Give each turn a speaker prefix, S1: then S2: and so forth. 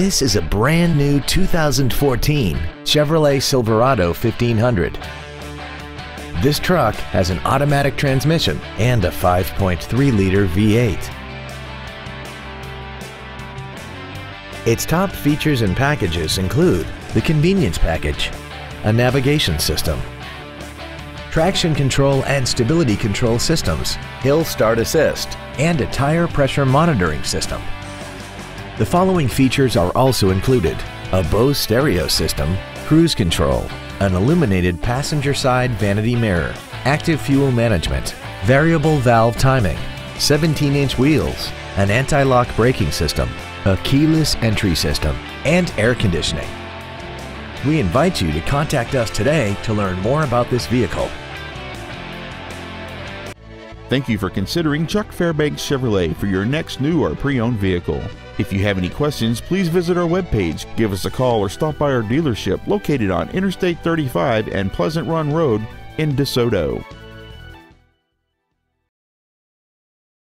S1: This is a brand new 2014 Chevrolet Silverado 1500. This truck has an automatic transmission and a 5.3-liter V8. Its top features and packages include the convenience package, a navigation system, traction control and stability control systems, hill start assist, and a tire pressure monitoring system. The following features are also included. A Bose stereo system, cruise control, an illuminated passenger side vanity mirror, active fuel management, variable valve timing, 17-inch wheels, an anti-lock braking system, a keyless entry system, and air conditioning. We invite you to contact us today to learn more about this vehicle.
S2: Thank you for considering Chuck Fairbanks Chevrolet for your next new or pre-owned vehicle. If you have any questions, please visit our webpage, give us a call, or stop by our dealership located on Interstate 35 and Pleasant Run Road in DeSoto.